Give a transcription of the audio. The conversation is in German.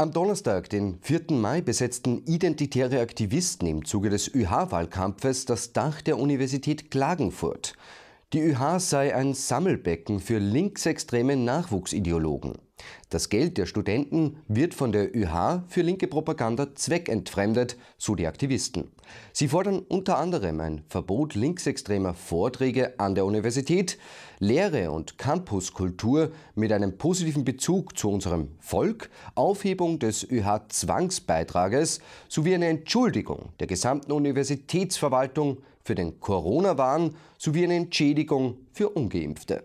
Am Donnerstag, den 4. Mai, besetzten identitäre Aktivisten im Zuge des ÖH-Wahlkampfes das Dach der Universität Klagenfurt. Die ÖH sei ein Sammelbecken für linksextreme Nachwuchsideologen. Das Geld der Studenten wird von der ÖH für linke Propaganda zweckentfremdet, so die Aktivisten. Sie fordern unter anderem ein Verbot linksextremer Vorträge an der Universität, Lehre und Campuskultur mit einem positiven Bezug zu unserem Volk, Aufhebung des ÖH-Zwangsbeitrages sowie eine Entschuldigung der gesamten Universitätsverwaltung für den Corona-Wahn sowie eine Entschädigung für Ungeimpfte.